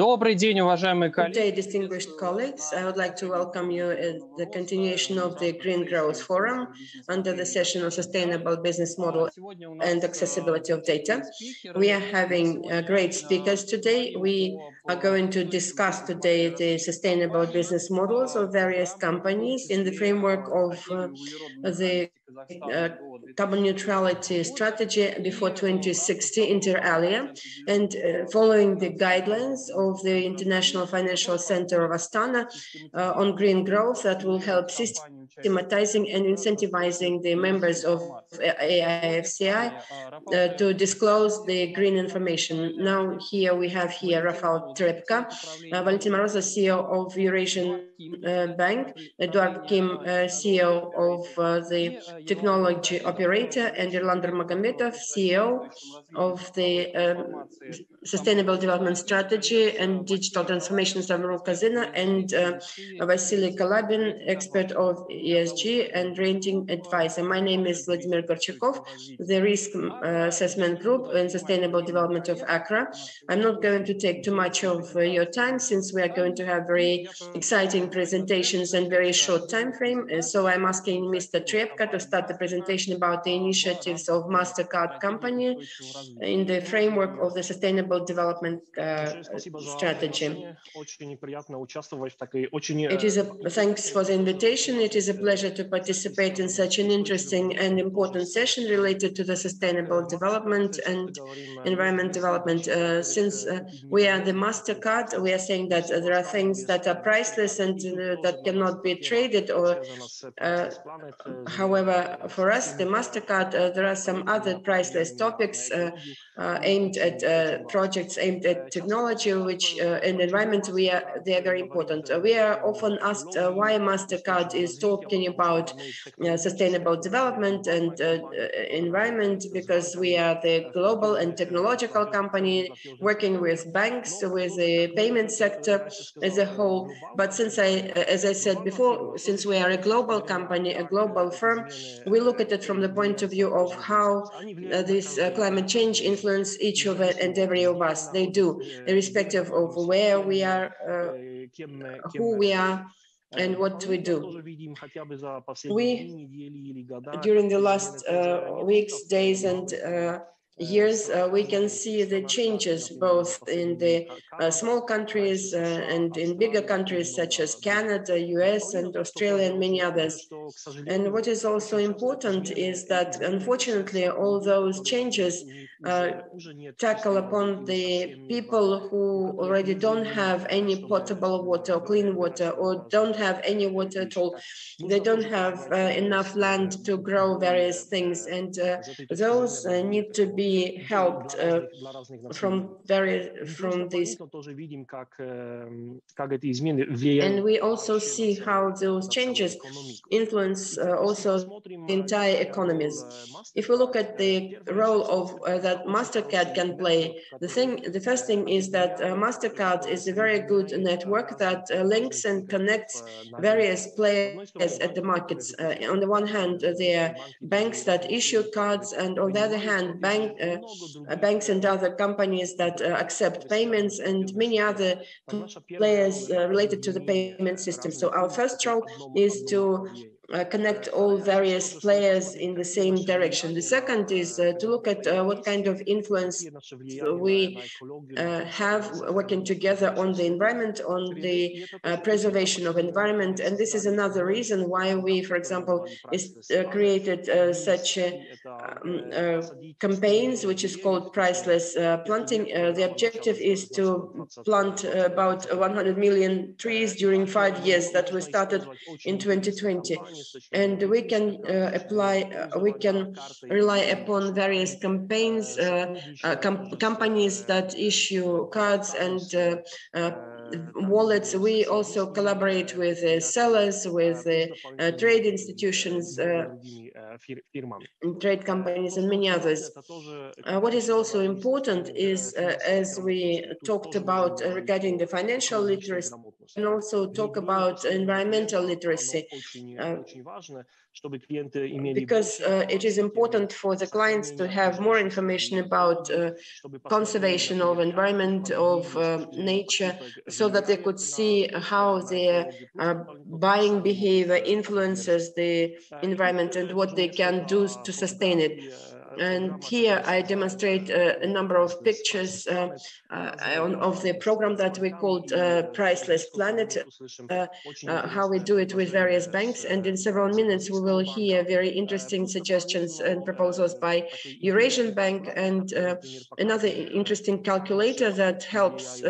Добрый день, уважаемые коллеги. Good day, distinguished colleagues. I would like to welcome you at the continuation of the Green Growth Forum under the session of Sustainable Business Model and Accessibility of Data. We are having uh, great speakers today. We are going to discuss today the sustainable business models of various companies in the framework of uh, the uh, carbon neutrality strategy before 2060 inter alia and uh, following the guidelines of the International Financial Center of Astana uh, on green growth that will help systematizing and incentivizing the members of AIFCI uh, to disclose the green information. Now here we have here Rafal Trepka, uh, Valentin Morozov, CEO of Eurasian uh, Bank, Eduard Kim, uh, CEO of uh, the technology operator, and Erlan Durmagambetov, CEO of the um, Sustainable Development Strategy and Digital Transformation Samruk-Kazyna, and uh, Vasily Kalabin, expert of ESG and rating advisor. My name is Vladimir Gorchakov, the Risk uh, Assessment Group and Sustainable Development of Accra. I'm not going to take too much of uh, your time since we are going to have very exciting presentations and very short time frame. So I'm asking Mr. Trepka to start the presentation about the initiatives of MasterCard company in the framework of the Sustainable Development uh, Strategy. It is a thanks for the invitation. It is a pleasure to participate in such an interesting and important session related to the sustainable development and environment development. Uh, since uh, we are the MasterCard, we are saying that there are things that are priceless and uh, that cannot be traded or uh, however, for us, the MasterCard, uh, there are some other priceless topics aimed at projects aimed at technology, which in the environment, we are, they are very important. we are often asked why MasterCard is talking about sustainable development and environment because we are the global and technological company working with banks, with the payment sector as a whole. But since I, as I said before, since we are a global company, a global firm, we look at it from the point of view of how uh, this uh, climate change influence each of and every of us. They do, irrespective of where we are, uh, who we are, and what we do. We, during the last uh, weeks, days, and uh, years, uh, we can see the changes both in the uh, small countries uh, and in bigger countries such as Canada, US, and Australia, and many others. And what is also important is that, unfortunately, all those changes uh, tackle upon the people who already don't have any potable water or clean water or don't have any water at all. They don't have uh, enough land to grow various things, and uh, those need to be helped uh, from very from this. And we also see how those changes influence uh, also entire economies. If we look at the role of uh, that Mastercard can play, the thing, the first thing is that uh, Mastercard is a very good network that uh, links and connects various players at the markets. Uh, on the one hand, there are banks that issue cards, and on the other hand, bank uh, banks and other companies that uh, accept payments and many other players uh, related to the payment system. So our first role is to uh, connect all various players in the same direction. The second is uh, to look at uh, what kind of influence we uh, have working together on the environment, on the uh, preservation of environment. And this is another reason why we, for example, is, uh, created such um, campaigns, which is called Priceless Planet. the objective is to plant about 100 million trees during five years that we started in 2020 and we can uh, apply, uh, we can rely upon various campaigns, uh, com companies that issue cards and wallets. We also collaborate with sellers, with trade institutions, trade companies, and many others. Uh, what is also important is, uh, as we talked about uh, regarding the financial literacy, and also talk about environmental literacy. Because uh, it is important for the clients to have more information about uh, conservation of environment, of uh, nature, so that they could see how their uh, buying behavior influences the environment and what they can do to sustain it. And here I demonstrate uh, a number of pictures uh, uh, of the program that we called Priceless Planet, how we do it with various banks. And in several minutes, we will hear very interesting suggestions and proposals by Eurasian Bank and another interesting calculator that helps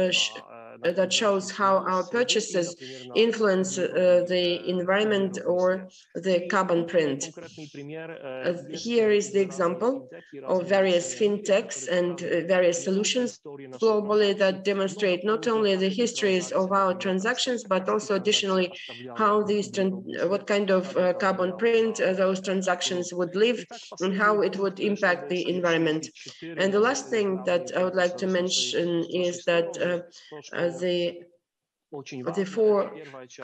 that shows how our purchases influence uh, the environment or the carbon print. Uh, here is the example of various fintechs and uh, various solutions globally that demonstrate not only the histories of our transactions, but also additionally how these, what kind of uh, carbon print uh, those transactions would leave and how it would impact the environment. And the last thing that I would like to mention is that uh, the the four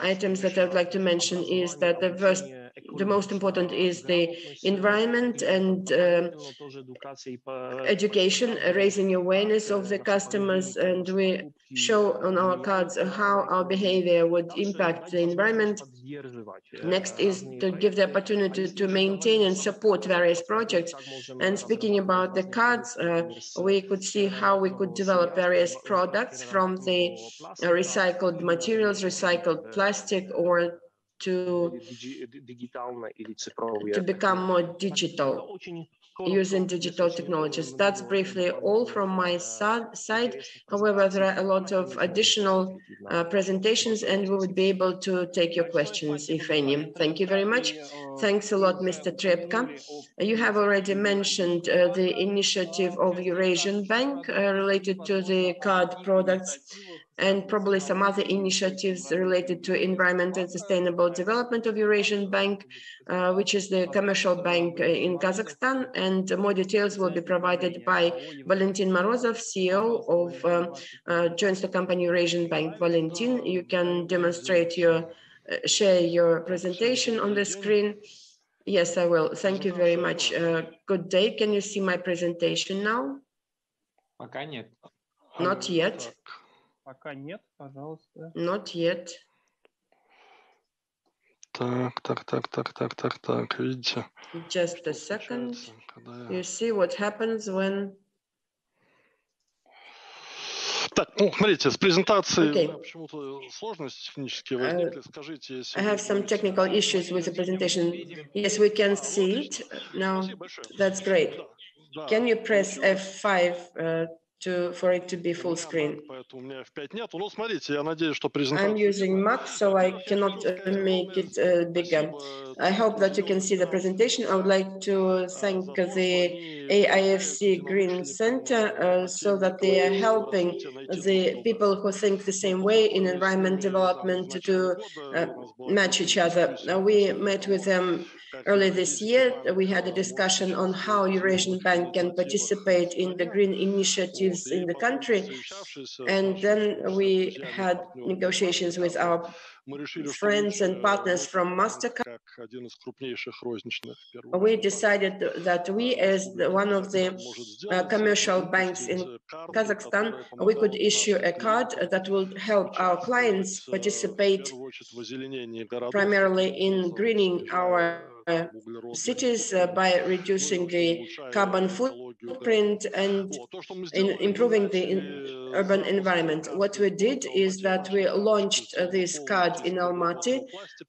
items that I would like to mention is that the first the most important is the environment and um, education, raising awareness of the customers, and we show on our cards how our behavior would impact the environment. Next is to give the opportunity to maintain and support various projects. And speaking about the cards, uh, we could see how we could develop various products from the uh, recycled materials, recycled plastic, or to, to become more digital using digital technologies. That's briefly all from my side. However, there are a lot of additional uh, presentations and we would be able to take your questions, if any. Thank you very much. Thanks a lot, Mr. Trepka. You have already mentioned uh, the initiative of Eurasian Bank uh, related to the card products and probably some other initiatives related to environment and sustainable development of Eurasian Bank, uh, which is the commercial bank uh, in Kazakhstan. And more details will be provided by Valentin Morozov, CEO of um, uh, joint stock company Eurasian Bank. Valentin, you can demonstrate your, uh, share your presentation on the screen. Yes, I will. Thank you very much. Uh, good day. Can you see my presentation now? Not yet. Пока нет, пожалуйста. Not yet. Так, так, так, так, так, так, так, видите? Just a second. You see what happens when... Так, ну, смотрите, с презентацией okay. почему-то сложности технические возникли. Скажите, если... I have some technical issues with the presentation. Yes, we can see it now. That's great. Can you press F5 uh, to for it to be full screen. I'm using Mac, so I cannot uh, make it uh, bigger. I hope that you can see the presentation. I would like to thank the AIFC Green Center uh, so that they are helping the people who think the same way in environment development to uh, match each other. Uh, we met with them Early this year, we had a discussion on how Eurasian Bank can participate in the green initiatives in the country. And then we had negotiations with our friends and partners from MasterCard, we decided that we, as one of the uh, commercial banks in Kazakhstan, we could issue a card that will help our clients participate primarily in greening our uh, cities uh, by reducing the carbon footprint and in improving the in urban environment. What we did is that we launched uh, this card in Almaty.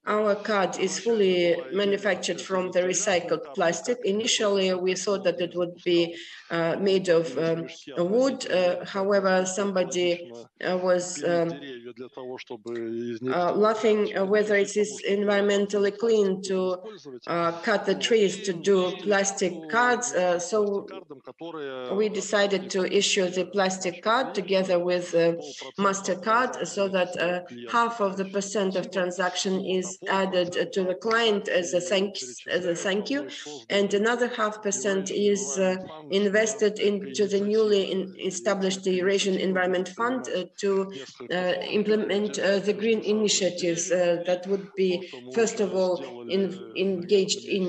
Our card is fully manufactured from the recycled plastic. Initially, we thought that it would be uh, made of um, wood. Uh, however, somebody uh, was um, laughing whether it is environmentally clean to cut the trees to do plastic cards. so we decided to issue the plastic card together with MasterCard so that uh, half of the percent of transaction is added to the client as a thank, as a thank you, and another half percent is uh, invested into the newly established Eurasian Environment Fund uh, to implement the green initiatives that would be, first of all, in, engaged in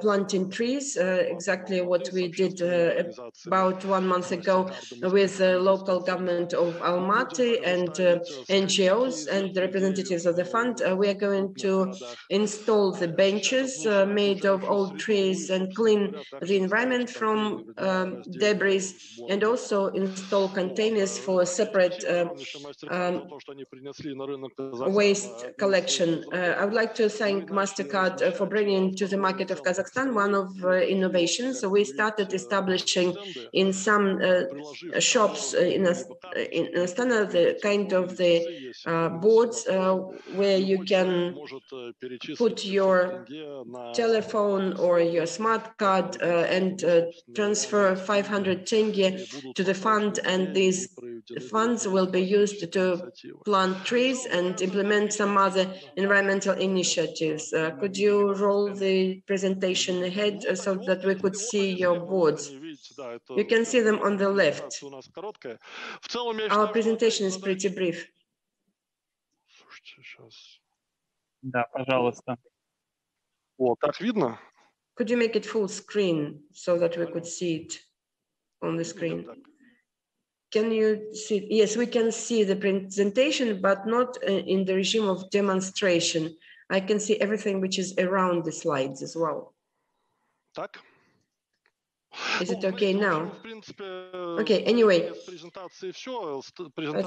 planting trees, exactly what we did about one month ago with local government of Almaty and NGOs and the representatives of the fund. we are going to install the benches made of old trees and clean the environment from um, debris and also install containers for separate uh, um, waste collection. Uh, I would like to thank MasterCard uh, for bringing to the market of Kazakhstan one of uh, innovations. So we started establishing in some uh, shops in, in uh, Astana the kind of the uh, boards uh, where you can put your telephone or your smart card and transfer 500 tenge to the fund and these funds will be used to plant trees and implement some other environmental initiatives. Uh, could you roll the presentation ahead uh, so that we could see your boards? You can see them on the left. Our presentation is pretty brief. Да, пожалуйста. Вот, так видно? Could you make it full screen so that we could see it on the screen? Can you see? Yes, we can see the presentation, but not uh, in the regime of demonstration. I can see everything which is around the slides as well. Так. Is it okay now? Okay, anyway,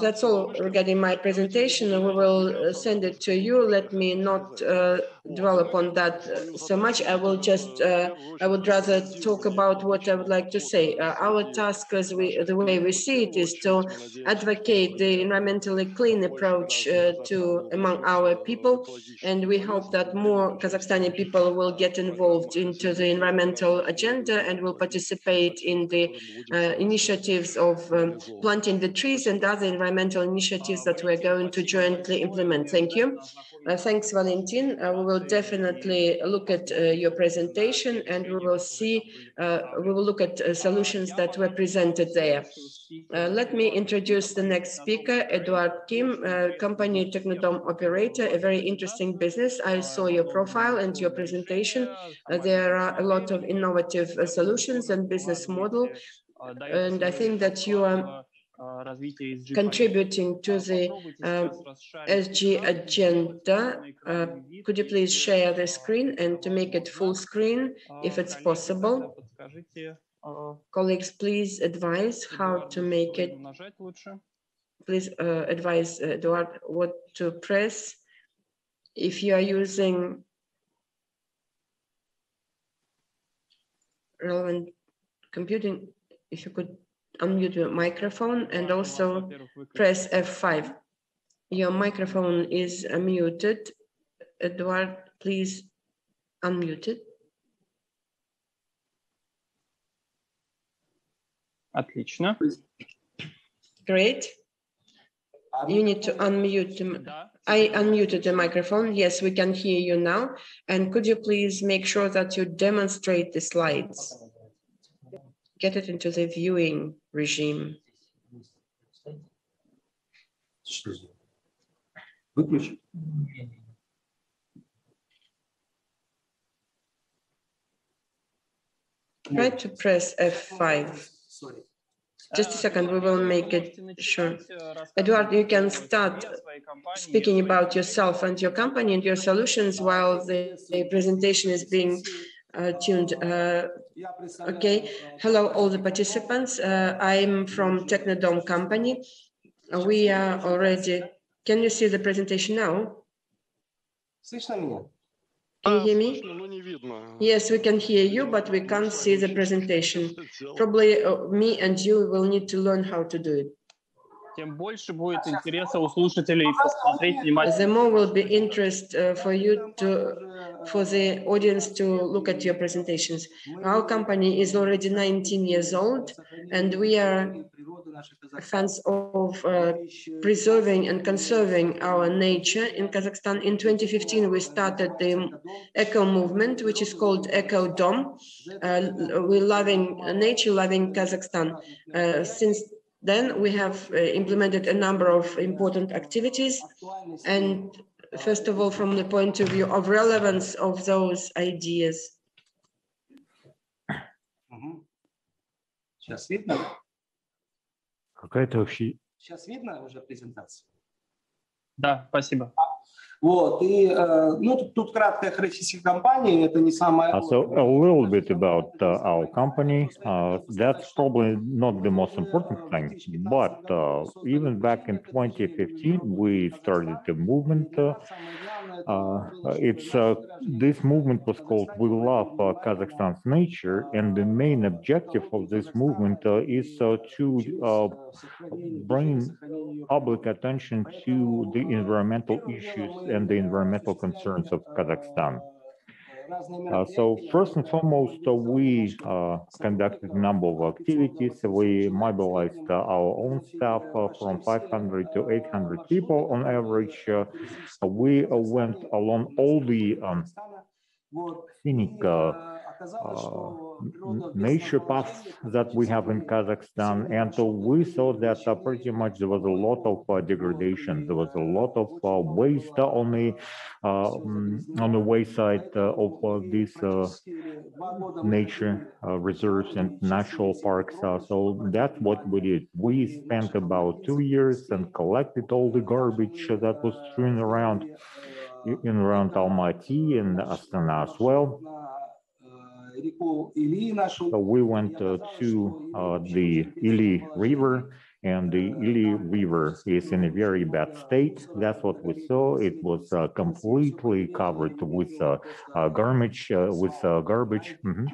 that's all regarding my presentation. We will send it to you. Let me not uh, dwell upon that so much. I will just, uh, I would rather talk about what I would like to say. Uh, our task, as we, the way we see it, is to advocate the environmentally clean approach uh, to among our people. And we hope that more Kazakhstani people will get involved into the environmental agenda and will participate in the uh, initiatives of um, planting the trees and other environmental initiatives that we're going to jointly implement. Thank you. Uh, thanks, Valentin. Uh, we will definitely look at uh, your presentation and we will see, uh, we will look at uh, solutions that were presented there. let me introduce the next speaker, Eduard Kim, company Technodom operator, a very interesting business. I saw your profile and your presentation. there are a lot of innovative solutions and business model. And I think that you are contributing to the uh, ESG agenda. Uh, could you please share the screen and to make it full screen if it's possible? Colleagues, please advise how to make it. Please uh, advise Eduard what to press. If you are using relevant computing, if you could unmute your microphone and also press F5. Your microphone is muted. Eduard, please unmute it. Отлично. Great. You need to unmute. I unmuted the microphone. Yes, we can hear you now. And could you please make sure that you demonstrate the slides? Get it into the viewing regime. Try to press F5. Just a second, we will make it sure. Eduard, you can start speaking about yourself and your company and your solutions while the, the presentation is being uh, tuned. Uh, Okay. Hello, all the participants. Uh, I'm from Technodom company. Uh, we are already, can you see the presentation now? Can you hear me? Yes, we can hear you, but we can't see the presentation. Probably uh, me and you will need to learn how to do it. The more will be interest uh, for you to for the audience to look at your presentations. Our company is already 19 years old, and we are fans of uh, preserving and conserving our nature in Kazakhstan. In 2015, we started the eco movement, which is called Eco Dom. Uh, we're loving nature, loving Kazakhstan. Uh, since then, we have uh, implemented a number of important activities. And first of all, from the point of view of relevance of those ideas. Сейчас видно? Какая-то вообще... Сейчас видно уже презентацию? Да, спасибо. Вот, и, э, ну, тут, тут краткая характеристика компании, это не самая... Uh, so a little bit about uh, our company. Uh, that's probably not the most important thing, but uh, even back in 2015, we started a movement. Uh, uh, it's uh, this movement was called "We Love uh, Kazakhstan's Nature," and the main objective of this movement uh, is uh, to uh, bring public attention to the environmental issues and the environmental concerns of Kazakhstan. Uh, so first and foremost, uh, we uh, conducted a number of activities. We mobilized uh, our own staff uh, from 500 to 800 people on average. Uh, we went along all the um, scenic nature paths that we have in Kazakhstan. And so we saw that uh, pretty much there was a lot of uh, degradation. There was a lot of uh, waste on the uh, on the wayside uh, of uh, these uh, nature uh, reserves and natural parks. Uh, so that's what we did. We spent about two years and collected all the garbage that was strewn around i- in around Almaty and Astana as well. So we went uh, to uh, the Ili River, and the Ili River is in a very bad state. That's what we saw. It was uh, completely covered with uh, uh, garbage. Uh, with garbage. Mhm. Мы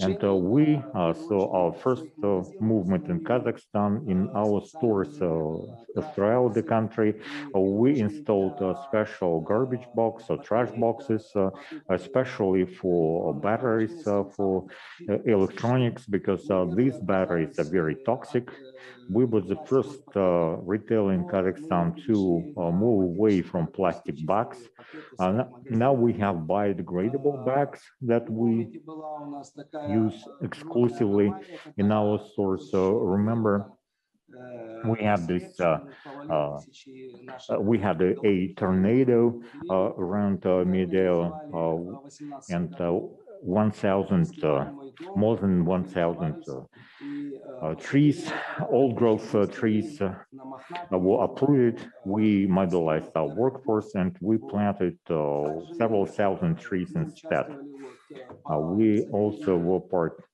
And uh, we uh, saw our first uh, movement in Kazakhstan in our stores throughout the country. Uh, we installed special garbage box or trash boxes, uh, especially for batteries uh, for electronics, because these batteries are very toxic. We were the first uh, retailer in Kazakhstan to uh, move away from plastic bags. Uh, now we have biodegradable bags that we use exclusively in our stores. So remember, we have this, uh, uh, uh, we had a, a tornado uh, around uh, Medeo, uh, and one thousand, uh, more than one thousand uh, uh, trees, old growth trees were uprooted. We mobilized our workforce and we planted several thousand trees instead. we also were part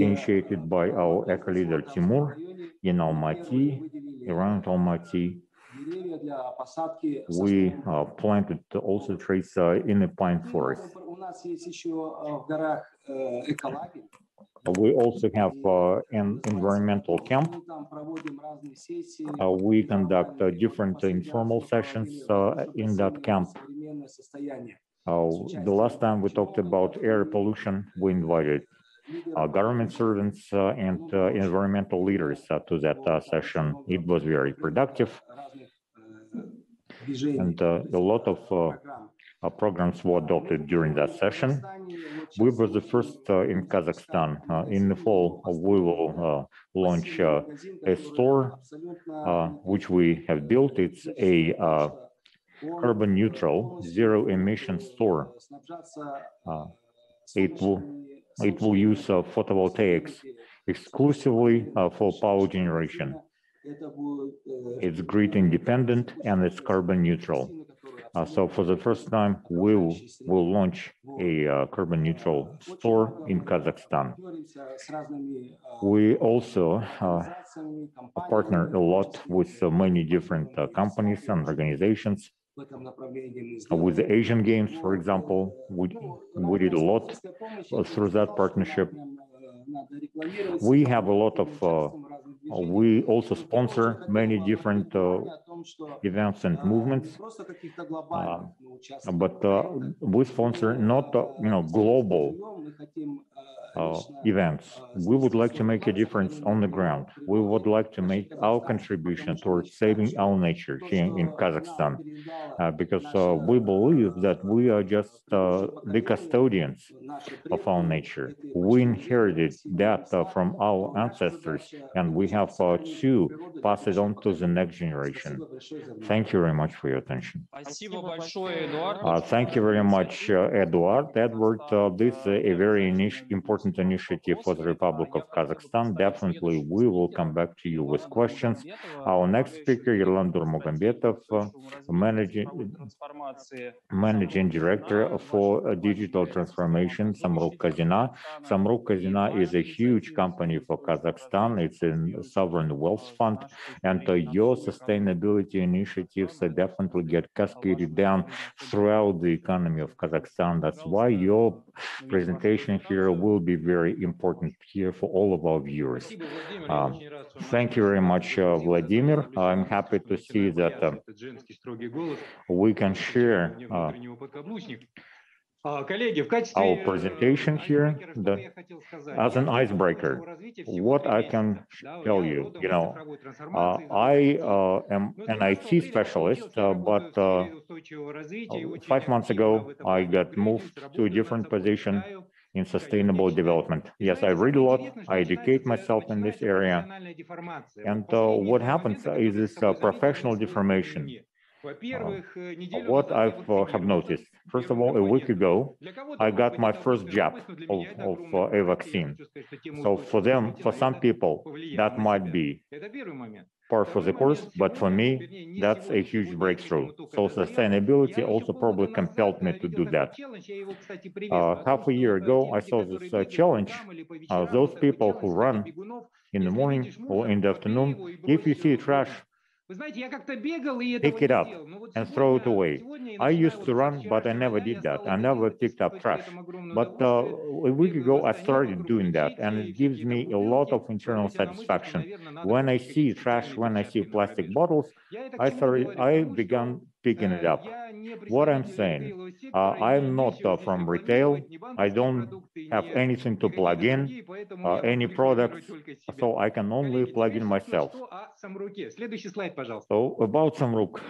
initiated by our eco-leader Timur in Almaty, around Almaty we uh, planted also trees uh, in the pine forest. Uh, we also have uh, an environmental camp. Uh, we conduct uh, different informal sessions in that camp. the last time we talked about air pollution, we invited uh, government servants uh, and uh, environmental leaders to that session. It was very productive and uh, a lot of uh, uh, programs were adopted during that session. We were the first uh, in Kazakhstan. Uh, in the fall, uh, we will launch a store, which we have built. It's a carbon neutral, zero emission store. it will it will use photovoltaics exclusively for power generation. It's grid independent and it's carbon neutral. Uh, so for the first time, we'll will launch a uh, carbon neutral store in Kazakhstan. We also uh, partner a lot with uh, many different uh, companies and organizations. with the Asian Games, for example, we, we did a lot through that partnership. We have a lot of, uh, we also sponsor many different uh, events and movements, uh, but uh, we sponsor not, uh, you know, global uh, events. We would like to make a difference on the ground. We would like to make our contribution towards saving our nature here in Kazakhstan, uh, because uh, we believe that we are just uh, the custodians of our nature. We inherited that uh, from our ancestors, and we have uh, to pass it on to the next generation. Thank you very much for your attention. Uh, thank you very much, uh, Eduard. Edward, uh, this is a very initi- important initiative for the Republic of Kazakhstan. Definitely, we will come back to you with questions. Our next speaker, Yerlan Durmagambetov, uh, managing, managing director for uh, digital transformation, Samruk-Kazyna. Samruk Kazina is a huge company for Kazakhstan. It's a sovereign wealth fund, and uh, your sustainability initiatives definitely get cascaded down throughout the economy of Kazakhstan. That's why your presentation here will be very important here for all of our viewers. Um, thank you very much, uh, Vladimir. I'm happy to see that uh, we can share uh, our presentation here the, as an icebreaker. What I can tell you, you know, uh, I uh, am an IT specialist, uh, but uh, five months ago, I got moved to a different position in sustainable development. Yes, I read a lot, I educate myself in this area. And uh, what happens is this uh, professional deformation. What I've uh, have noticed, first of all, a week ago, I got my first jab of, of uh, a vaccine. So for them, for some people, that might be par for the course, but for me, that's a huge breakthrough. So sustainability also probably compelled me to do that. Uh, half a year ago, I saw this uh, challenge. Uh, those people who run in the morning or in the afternoon, if you see trash, pick it up and throw it away. I used to run, but I never did that. I never picked up trash. But uh, a week ago, I started doing that, and it gives me a lot of internal satisfaction. When I see trash, when I see plastic bottles, I started, I began picking it up. What I'm saying, uh, I'm not uh, from retail. I don't have anything to plug in, uh, any products, so I can only plug in myself. So about Samruk.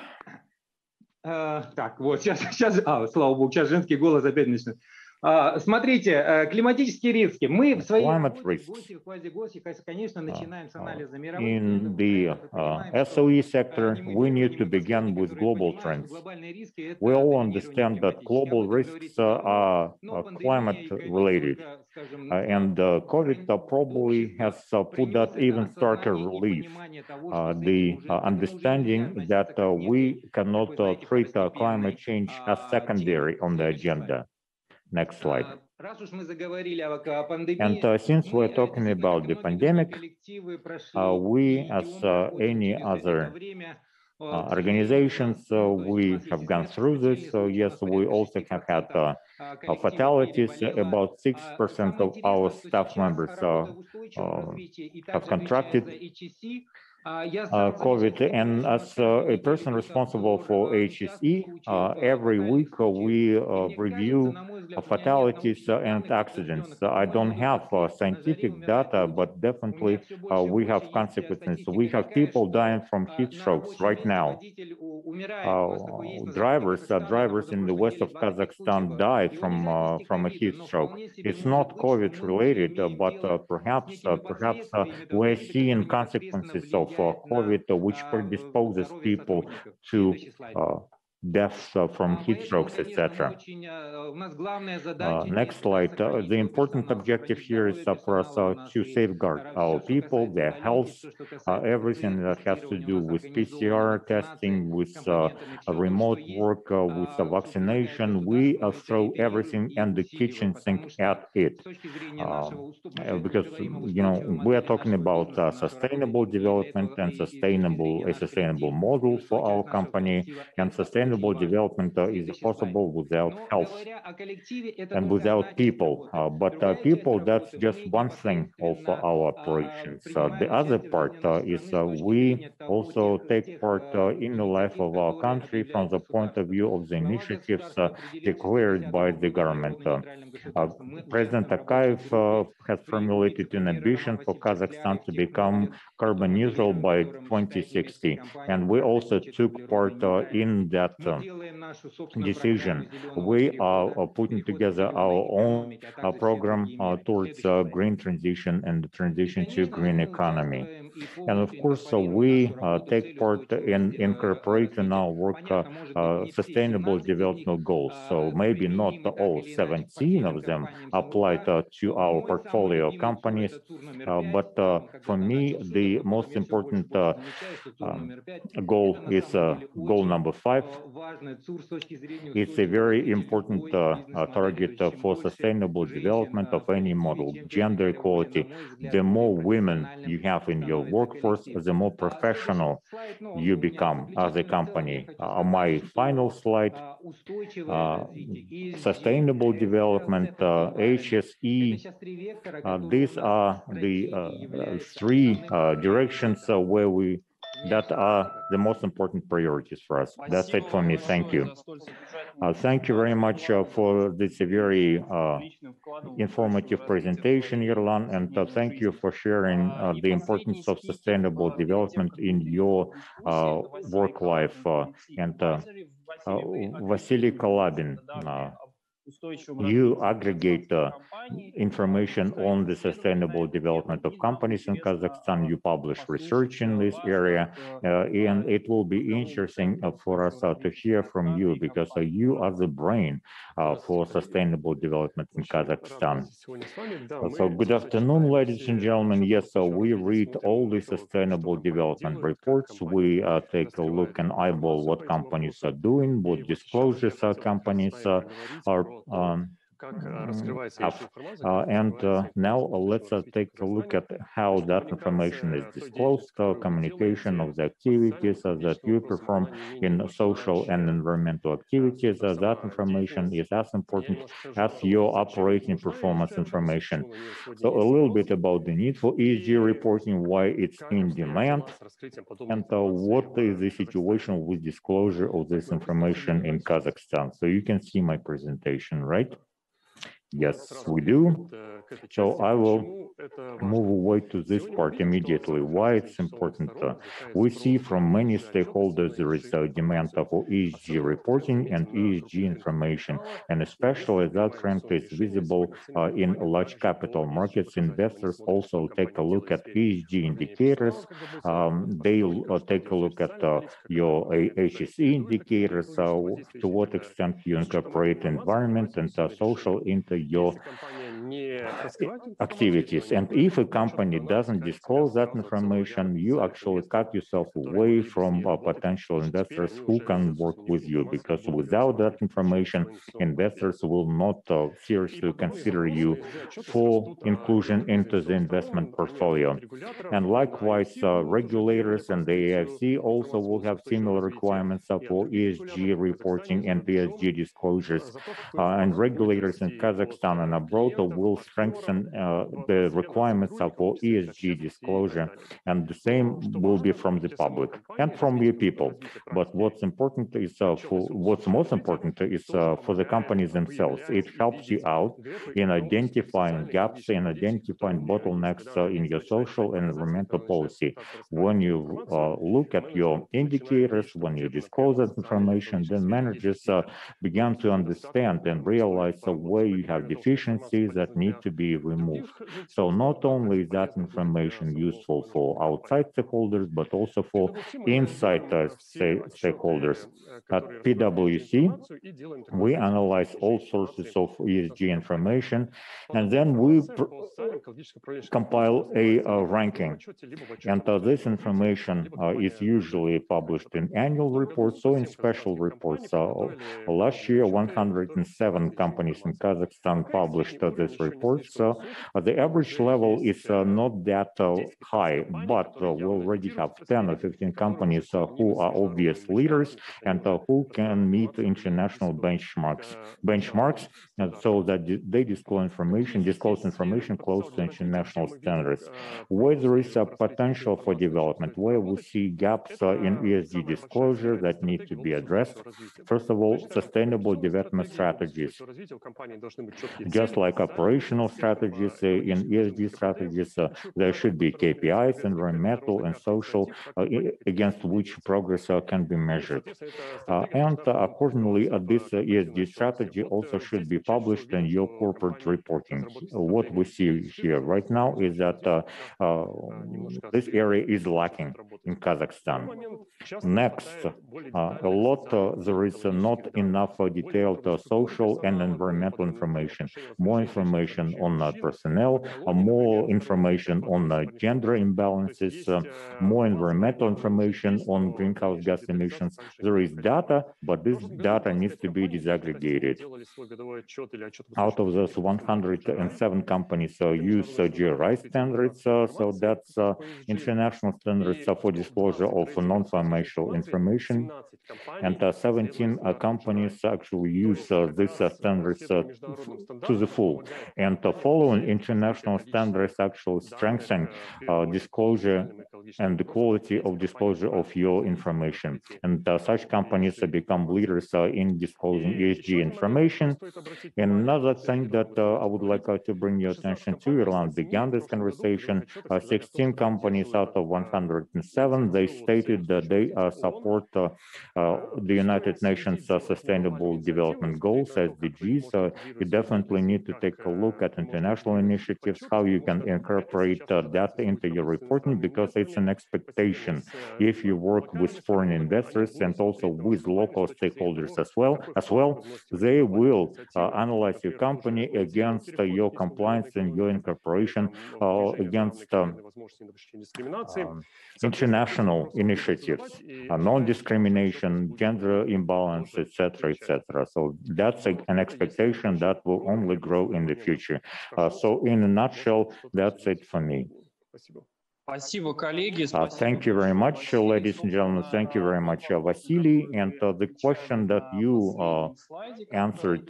Так, вот, сейчас, сейчас, а, слава богу, сейчас женский голос опять начнет. А, Смотрите, э, климатические риски. Мы в своей Climate работе в risks. ГОСе, в ГОСе, ГОСе, кон- конечно, начинаем с uh, анализа мировых In трендов, the трендов, и uh, понимаем, что, SOE по sector, крайней мере, we те need to многие begin страны, with которые global понимают, что trends. глобальные риски это We all доминирование understand that климатических. global Об этом risks говорить uh, не are Но uh, пандемия climate и, конечно, related. только, скажем, Uh, and uh, COVID uh, probably общество has uh, put that принес even это starker осознание и relief. понимание того, Uh, что с the этим уже- uh, к этому уже understanding нельзя that относиться uh, как we некий cannot такой, uh, знаете, treat uh, второстепенный, climate change а, as secondary тема. on the Следующий слайд. agenda. Next slide. And uh, since we're talking about the pandemic, uh, we, as uh, any other uh, organizations, we have gone through this. So yes, we also have had uh, uh, fatalities. About six percent of our staff members have contracted uh, COVID. And as uh, a person responsible for HSE, uh, every week we review fatalities and accidents. I don't have scientific data, but definitely we have consequences. We have people dying from heat strokes right now. drivers, drivers in the west of Kazakhstan die from from a heat stroke. It's not COVID related, but perhaps perhaps we're seeing consequences of for COVID, which predisposes people to uh, deaths uh, from heat strokes, etc. next slide. Uh, the important objective here is uh, for us to safeguard our people, their health, everything that has to do with PCR testing, with remote work, with vaccination. We throw everything and the kitchen sink at it. Um, because, you know, we're talking about sustainable development and sustainable, a sustainable model for our company and sustainable sustainable development uh, is possible without health and without people. but uh, people, that's just one thing of our operations. Uh, the other part is we also take part in the life of our country from the point of view of the initiatives declared by the government. President Tokayev has formulated an ambition for Kazakhstan to become carbon neutral by 2060. And we also took part uh, in that uh, decision. We are uh, putting together our own program towards green transition and the transition to green economy. And of course, we take part in incorporating our work sustainable development goals. So maybe not all 17 of them apply to our portfolio companies, uh, but uh, for me, the most important uh, goal is goal number five. It's a very important target for sustainable development of any model, gender equality. The more women you have in your workforce, the more professional you become as a company. my final slide, sustainable development, HSE, Uh, these are the three uh, uh, directions where we that are the most important priorities for us. That's it for me. Thank you. Uh, thank you very much uh, for this very uh, informative presentation, Yerlan, and thank you for sharing the importance of sustainable development in your work life. and Vasily Kalabin, you aggregate uh, information on the sustainable development of companies in Kazakhstan. You publish research in this area, uh, and it will be interesting uh, for us uh, to hear from you because uh, you are the brain uh, for sustainable development in Kazakhstan. So good afternoon, ladies and gentlemen. Yes, so we read all the sustainable development reports. We take a look and eyeball what companies are doing, what disclosures companies are um, uh, and uh, now uh, let's take a look at how that information is disclosed, communication of the activities that you perform in social and environmental activities. that information is as important as your operating performance information. So a little bit about the need for ESG reporting, why it's in demand, and what is the situation with disclosure of this information in Kazakhstan. So you can see my presentation, right? Yes, we do. So I will move away to this part immediately. Why it's important? Uh, we see from many stakeholders there is a demand for ESG reporting and ESG information, and especially that trend is visible uh, in large capital markets. Investors also take a look at ESG indicators. Um, they uh, take a look at uh, your HSE indicators, uh, to what extent you incorporate environment and uh, social into your activities. And if a company doesn't disclose that information, you actually cut yourself away from uh, potential investors who can work with you because without that information, investors will not uh, seriously consider you for inclusion into the investment portfolio. And likewise, uh, regulators and the AIFC also will have similar requirements for ESG reporting and ESG disclosures. Uh, and regulators in Kazakhstan and abroad will strengthen uh, the requirements for ESG disclosure, and the same will be from the public and from the people. But what's important is uh, for what's most important is uh, for the companies themselves. It helps you out in identifying gaps and identifying bottlenecks in your social and environmental policy. When you look at your indicators, when you disclose that information, then managers begin to understand and realize the way you have deficiencies that need to be removed. So not only is that information useful for outside stakeholders, but also for inside uh, stakeholders. At PwC, we analyze all sources of ESG information, and then we compile a, a, ranking. And uh, this information uh, is usually published in annual reports or in special reports. last year, 107 companies in Kazakhstan Kazakhstan published this report. So uh, the average level is uh, not that uh, high, but we already have 10 or 15 companies who are obvious leaders and who can meet international benchmarks benchmarks so that they disclose information, disclose information close to international standards. Where there is a potential for development, where we see gaps in ESG disclosure that need to be addressed. First of all, sustainable development strategies. Just like operational strategies in ESG strategies, uh, there should be KPIs, environmental and social, uh, against which progress uh, can be measured. And accordingly, this ESG strategy also should be published in your corporate reporting. What we see here right now is that this area is lacking in Kazakhstan. Next, a lot there is not enough detailed social and environmental information. More information on uh, personnel, uh, more information on uh, gender imbalances, more environmental information on greenhouse gas emissions. There is data, but this data needs to be disaggregated. Out of those 107 companies use GRI standards, so that's international standards for disclosure of non-financial information. And 17 companies actually use these standards to the full. And following international standards actually strengthen uh, disclosure and the quality of disclosure of your information. And uh, such companies become leaders uh, in disclosing ESG information. And another thing that I would like to bring your attention to, Erlan began this conversation, 16 companies out of 107, they stated that they support the United Nations Sustainable Development Goals, SDGs. Definitely need to take a look at international initiatives, how you can incorporate that into your reporting, because it's an expectation if you work with foreign investors and also with local stakeholders as well, as well, they will uh, analyze your company against uh, your compliance and your incorporation uh, against um, um, international initiatives, non-discrimination, gender imbalance, etc., etc. So that's an expectation that will only grow in the future. Uh, so in a nutshell, that's it for me. Uh, thank you very much, ladies and gentlemen. Thank you very much, uh, Vasily. And the question that you answered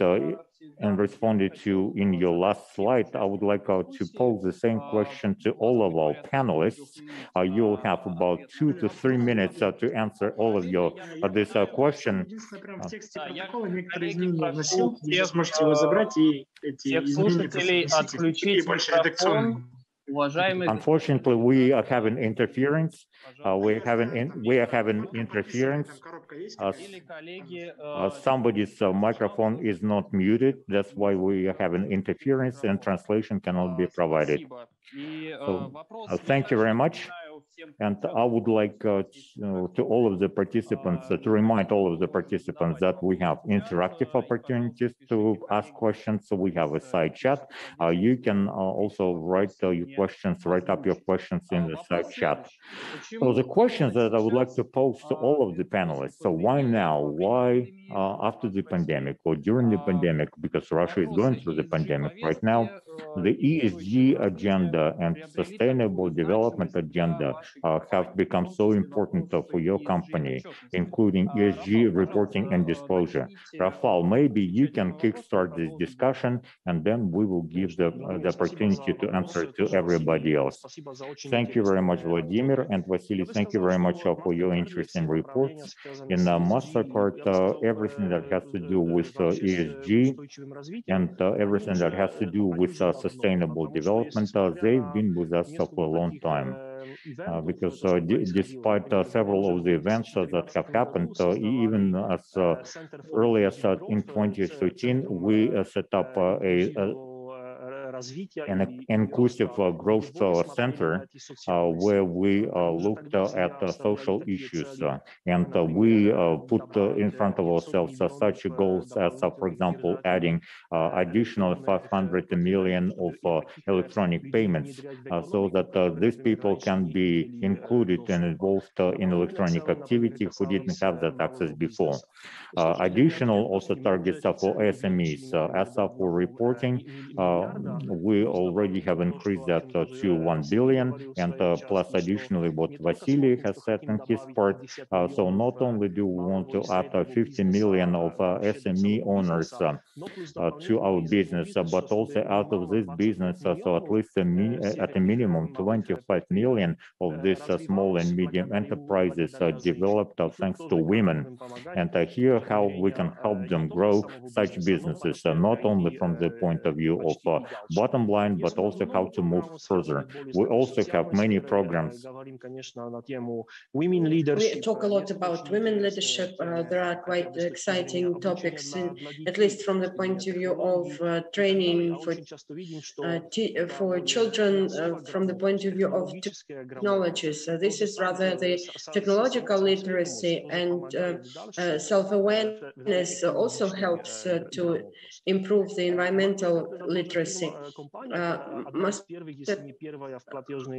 and responded to in your last slide, I would like uh, to pose the same question to all of our panelists. Uh, you'll have about two to three minutes uh, to answer all of your this question. Unfortunately, we are having interference. Uh, we are having interference. Uh, somebody's uh, microphone is not muted. That's why we are having interference and translation cannot be provided. So thank you very much. And I would like uh, to all of the participants uh, to remind all of the participants that we have interactive opportunities to ask questions. So we have a side chat. Uh, you can also write your questions, write up your questions in the side chat. So the questions that I would like to pose to all of the panelists. So why now? Why Uh, after the pandemic or during the pandemic? Because Russia is going through the pandemic right now. The ESG agenda and sustainable development agenda uh, have become so important uh, for your company, including ESG reporting and disclosure. Rafał, maybe you can kickstart this discussion and then we will give the, the opportunity to answer to everybody else. Thank you very much, Vladimir and Vasily. Thank you very much for your interesting reports. In Mastercard, everything that has to do with uh, ESG and uh, everything that has to do with uh, sustainable development, they've been with us for a long time. Because despite several of the events that have happened, even as early as in 2013, we set up a an inclusive uh, growth uh, center uh, where we uh, looked uh, at uh, social issues and we put in front of ourselves such goals as, for example, adding additional 500 million of electronic payments so that these people can be included and involved in electronic activity who didn't have that access before. Uh, additional also targets for SMEs. As for reporting, uh, we already have increased that to 1 billion and uh, plus additionally what Vasily has said in his part. Uh, so not only do we want to add uh, 50 million of SME owners to our business, but also out of this business, so at least a at a minimum 25 million of these small and medium enterprises are developed thanks to women. And here how we can help them grow such businesses, uh, not only from the point of view of uh, bottom line, but also how to move further. We also have many programs. We talk a lot about women leadership. Uh, there are quite exciting topics, in, at least from the point of view of uh, training for uh, for children, uh, from the point of view of technologies. this is rather the technological literacy and self-awareness also helps uh, to improve the environmental literacy. Uh,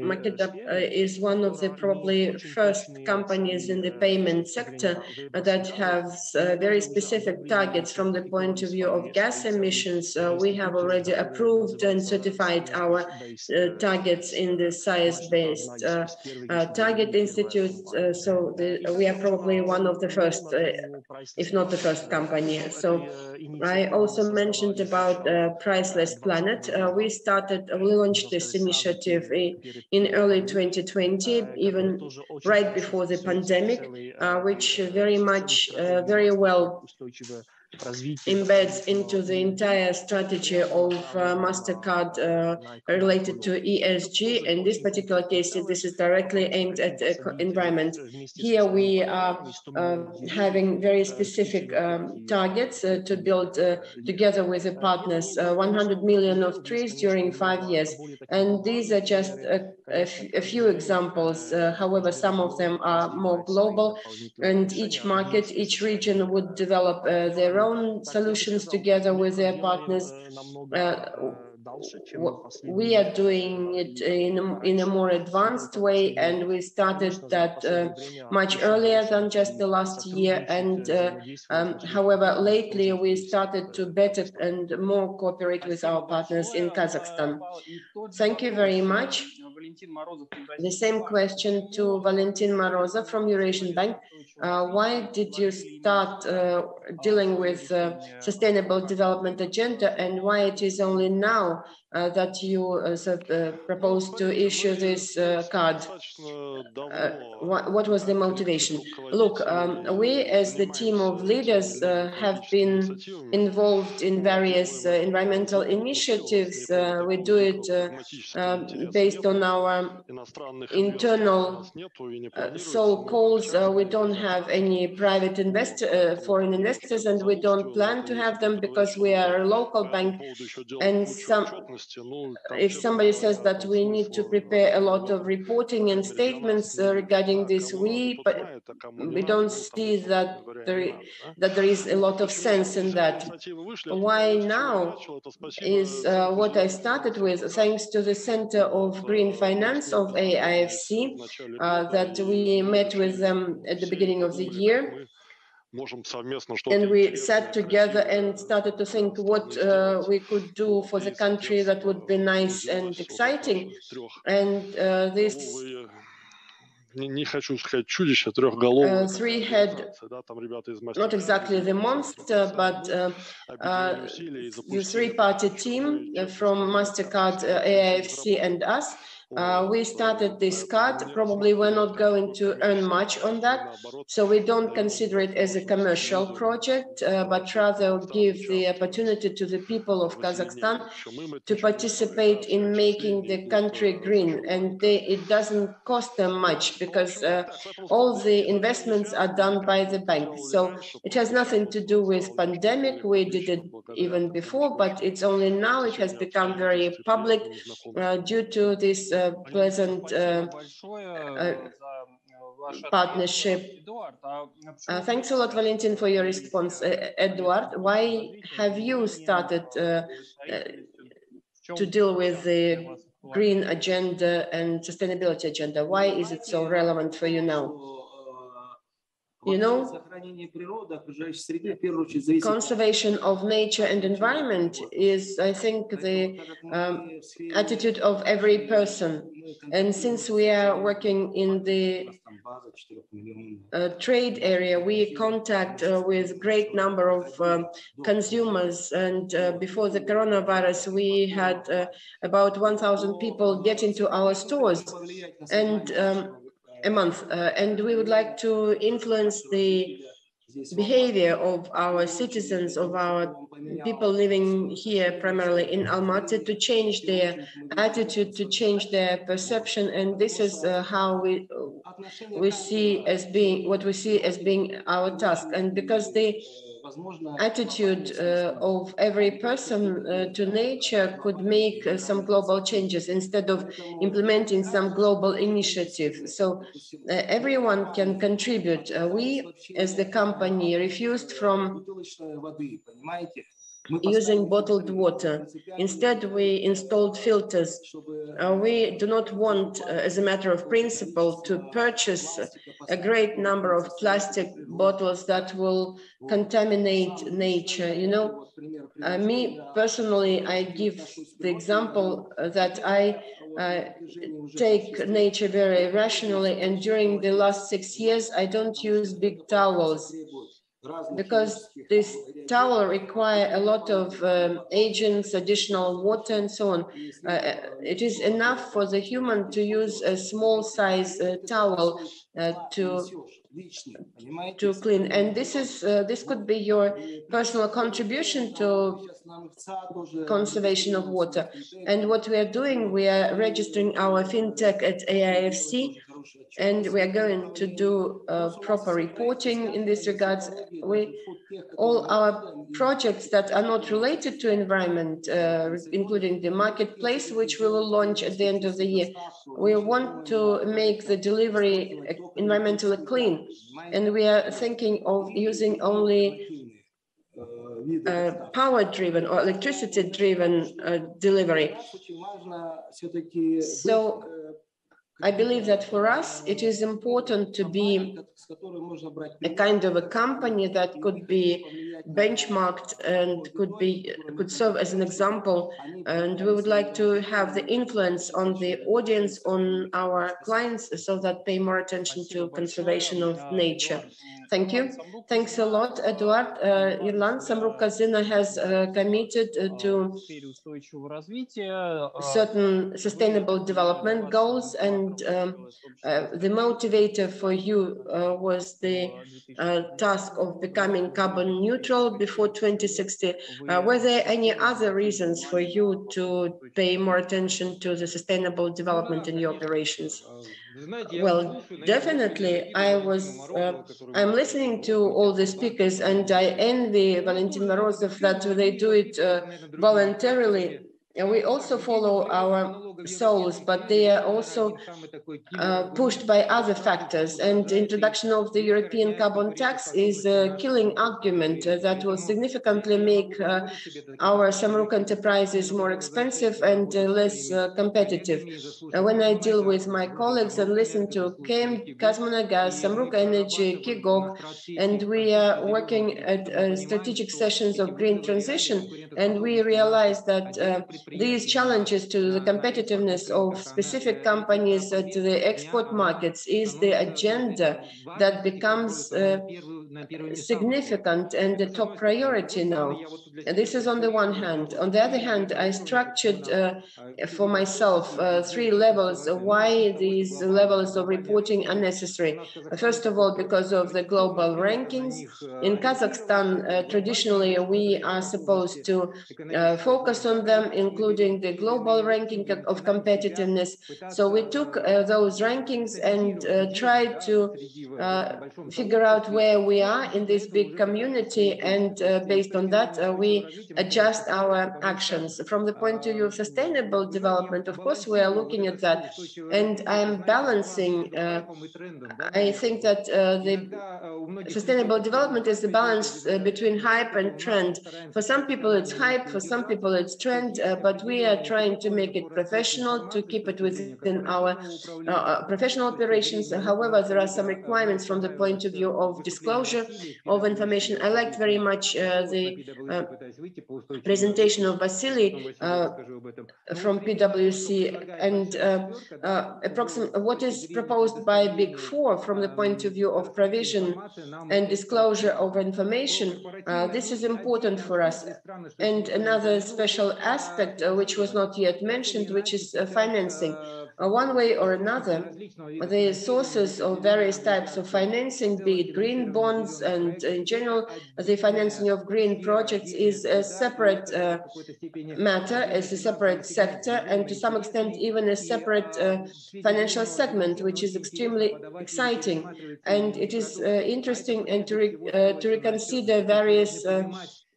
Makeda uh, is one of the probably first companies in the payment sector that has uh, very specific targets from the point of view of gas emissions. Uh, we have already approved and certified our uh, targets in the science-based target institute. so the, we are probably one of the first, if not the first company. So I also mentioned about uh, Priceless Planet. Uh, we started, uh, we launched this initiative in, in, early 2020, even right before the pandemic, uh, which very much, uh, very well embeds into the entire strategy of uh, MasterCard uh, related to ESG. In this particular case, this is directly aimed at the environment. Here we are uh, having very specific um, targets uh, to build uh, together with the partners uh, 100 million of trees during five years. And these are just a, a few examples. however, some of them are more global and each market, each region would develop their own solutions together with their partners. Uh, we are doing it in a, in a more advanced way, and we started that uh, much earlier than just the last year. And uh, um, however, lately we started to better and more cooperate with our partners in Kazakhstan. Thank you very much. The same question to Valentin Morozov from Eurasian Bank. Uh, why did you start uh, dealing with uh, sustainable development agenda and why it is only now uh, that you uh, uh, proposed to issue this card? What, what, was the motivation? Look, um, we as the team of leaders have been involved in various environmental initiatives. we do it um, based on our internal so calls. we don't have any private investor, foreign investors, and we don't plan to have them because we are a local bank and some if somebody says that we need to prepare a lot of reporting and statements uh, regarding this, we but we don't see that there that there is a lot of sense in that. Why now is uh, what I started with, thanks to the Center of Green Finance of AIFC, uh, that we met with them at the beginning of the year and we sat together and started to think what uh, we could do for the country that would be nice and exciting. And uh, this uh, three head, not exactly the monster, but uh, uh, the three party team from MasterCard, uh, AIFC, and us uh, we started this card. Probably we're not going to earn much on that. So we don't consider it as a commercial project, uh, but rather give the opportunity to the people of Kazakhstan to participate in making the country green. And they, it doesn't cost them much because uh, all the investments are done by the bank. So it has nothing to do with pandemic. We did it even before, but it's only now it has become very public uh, due to this uh, pleasant uh, uh, partnership. Uh, thanks a lot, Valentin, for your response. Uh, Eduard, why have you started uh, to deal with the green agenda and sustainability agenda? Why is it so relevant for you now? You know, conservation of nature and environment is, I think, the um, attitude of every person. And since we are working in the uh, trade area, we contact uh, with great number of um, consumers. And uh, before the coronavirus, we had uh, about 1,000 people get into our stores. And um, a month. Uh, and we would like to influence the behavior of our citizens, of our people living here, primarily in Almaty, to change their attitude, to change their perception. And this is uh, how we we see as being what we see as being our task. And because the attitude uh, of every person uh, to nature could make uh, some global changes instead of implementing some global initiative. So uh, everyone can contribute. Uh, we, as the company, refused from using bottled water. Instead, we installed filters. Uh, we do not want, uh, as a matter of principle, to purchase a great number of plastic bottles that will contaminate nature. You know, uh, me personally, I give the example that I uh, take nature very rationally, and during the last six years, I don't use big towels because this tower require a lot of um, agents, additional water, and so on. Uh, uh, it is enough for the human to use a small size uh, towel uh, to to clean. And this is uh, this could be your personal contribution to conservation of water. And what we are doing, we are registering our fintech at AIFC and we are going to do uh, proper reporting in this regards. We, all our projects that are not related to environment, uh, including the marketplace, which we will launch at the end of the year, we want to make the delivery environmentally clean. And we are thinking of using only uh, power-driven or electricity-driven uh, delivery. So I believe that for us, it is important to be a kind of a company that could be benchmarked and could be could serve as an example. And we would like to have the influence on the audience, on our clients, so that pay more attention to conservation of nature. Thank you. Thanks a lot, Eduard. Uh, Erlan Samruk Kazyna has uh, committed uh, to certain sustainable development goals, and um, uh, the motivator for you uh, was the uh, task of becoming carbon neutral before 2060. were there any other reasons for you to pay more attention to the sustainable development in your operations? Well, definitely. I was. Uh, I'm listening to all the speakers, and I envy Valentin Morozov that they do it uh, voluntarily and we also follow our souls, but they are also uh, pushed by other factors. And introduction of the European carbon tax is a killing argument uh, that will significantly make uh, our Samruk enterprises more expensive and uh, less uh, competitive. when I deal with my colleagues and listen to KEM, KazMunayGas, Samruk Energy, KEGOC, and we are working at uh, strategic sessions of green transition, and we realize that these challenges to the competitiveness of specific companies uh, to the export markets is the agenda that becomes uh, significant and the top priority now. And this is on the one hand. On the other hand, I structured uh, for myself uh, three levels why these levels of reporting are necessary. First of all, because of the global rankings. In Kazakhstan, uh, traditionally, we are supposed to uh, focus on them, including the global ranking of competitiveness. So we took uh, those rankings and uh, tried to figure out where we are in this big community. And uh, based on that, uh, we adjust our actions. From the point of view of sustainable development, of course, we are looking at that. And I'm balancing, uh, I think that the sustainable development is the balance between hype and trend. For some people, it's hype. For some people, it's trend. but we are trying to make it professional, to keep it within our uh, uh, professional operations. However, there are some requirements from the point of view of disclosure of information. I liked very much uh, the uh, presentation of Vasily uh, from PwC and what is proposed by Big Four from the point of view of provision and disclosure of information. this is important for us. And another special aspect, which was not yet mentioned, which is financing. Uh, one way or another, the sources of various types of financing, be it green bonds and in general, the financing of green projects is a separate uh, matter, as a separate sector, and to some extent even a separate uh, financial segment, which is extremely exciting. And it is uh, interesting and to, re uh, to reconsider various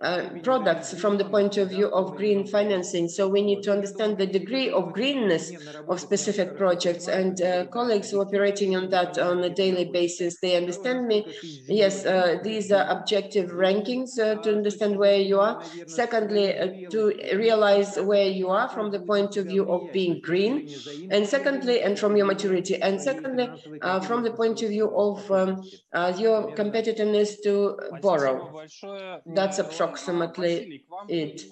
uh, products from the point of view of green financing. So we need to understand the degree of greenness of specific projects and uh, colleagues who are operating on that on a daily basis, they understand me. Yes, uh, these are objective rankings uh, to understand where you are. Secondly, uh, to realize where you are from the point of view of being green. And secondly, and from your maturity. And secondly, from the point of view of um, your competitiveness to borrow. That's a shock approximately it.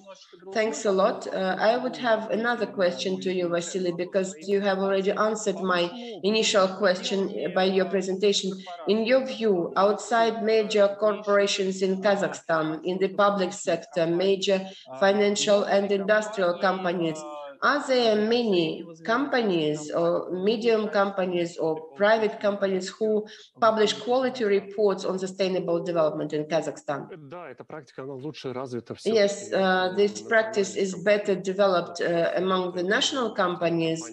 Thanks a lot. Uh, I would have another question to you, Vasily, because you have already answered my initial question by your presentation. In your view, outside major corporations in Kazakhstan, in the public sector, major financial and industrial companies, are there many companies or medium companies or private companies who publish quality reports on sustainable development in Kazakhstan? Yes, uh, this practice is better developed uh, among the national companies.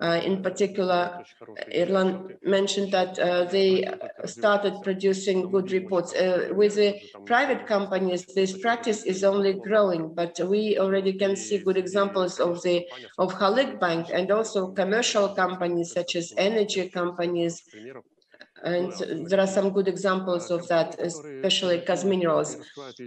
Uh, in particular, Erlan mentioned that uh, they started producing good reports. Uh, with the private companies, this practice is only growing, but we already can see good examples of the of Halyk Bank and also commercial companies such as energy companies and there are some good examples of that, especially KAZ Minerals.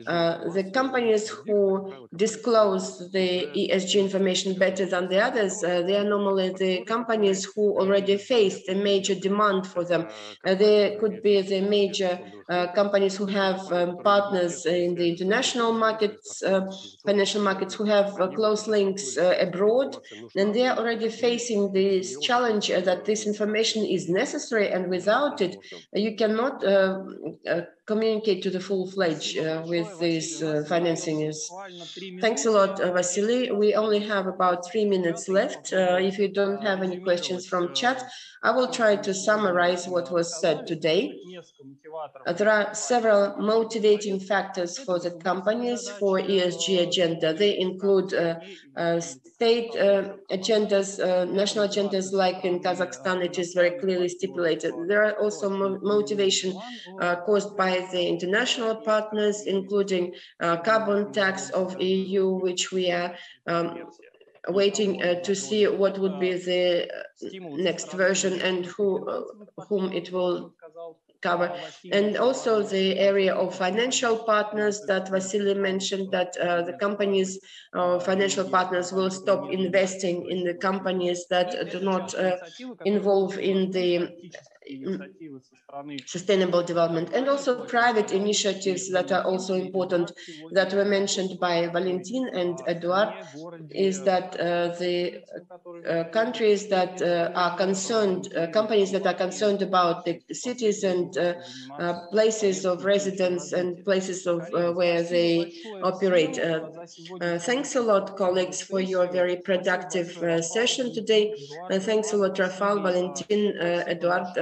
Uh, the companies who disclose the ESG information better than the others, uh, they are normally the companies who already faced a major demand for them. Uh, they could be the major uh, companies who have um, partners in the international markets, uh, financial markets, who have uh, close links abroad, and they are already facing this challenge that this information is necessary, and without it, you cannot uh, uh, communicate to the full-fledged uh, with these uh, financing is. Thanks a lot, uh, Vasily. We only have about three minutes left. Uh, if you don't have any questions from chat, I will try to summarize what was said today. Uh, there are several motivating factors for the companies for ESG agenda. They include uh, state agendas, national agendas like in Kazakhstan, it is very clearly stipulated. There are also mo motivation caused by by the international partners, including uh, carbon tax of EU, which we are um, waiting uh, to see what would be the uh, next version and who uh, whom it will cover. And also the area of financial partners that Vasily mentioned that uh, the companies, uh, financial partners will stop investing in the companies that do not involve in the sustainable development and also private initiatives that are also important that were mentioned by Valentin and Eduard is that uh, the uh, countries that uh, are concerned, uh, companies that are concerned about the cities and uh, uh, places of residence and places of where they operate. thanks a lot, colleagues, for your very productive session today. And thanks a lot, Rafal, Valentin, Eduard,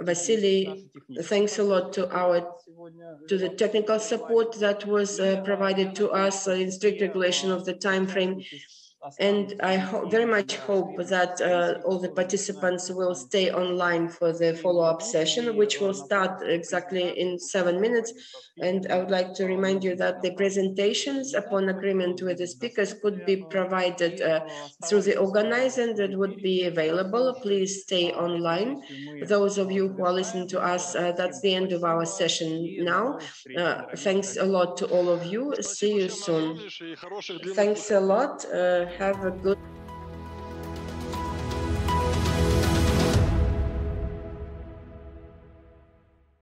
Vasily, thanks a lot to our to the technical support that was uh, provided to us uh, in strict regulation of the time frame. And I very much hope that uh, all the participants will stay online for the follow-up session, which will start exactly in seven minutes. And I would like to remind you that the presentations upon agreement with the speakers could be provided uh, through the organizer that would be available. Please stay online. Those of you who are listening to us, uh, that's the end of our session now. Uh, thanks a lot to all of you. See you soon. Thanks a lot. Have a good